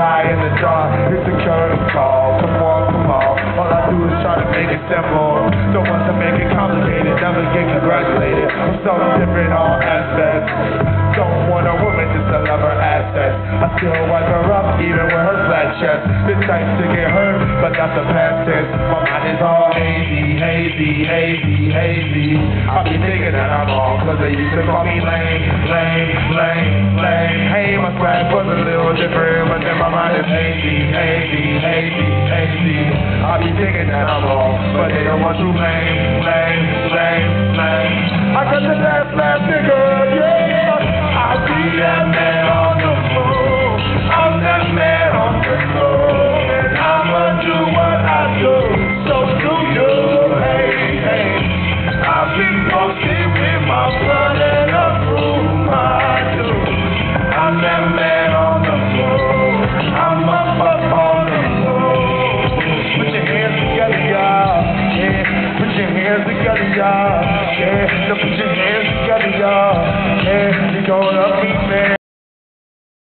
High in the dark. It's a curtain call. Come on, come on. All I do is try to make it simple. I'm so different all aspects. Don't want a woman just to love her assets. I still wipe her up even with her flat chest. This type to get hurt, but that's a past tense. My mind is all hazy, hazy, hazy, hazy. I be thinking that I'm wrong, cause they used to call me lame, lame, lame, lame. Hey, my swag was a little different, but then my mind is hazy, hazy, hazy, hazy. I be thinking that I'm wrong, but they don't want you lame, lame,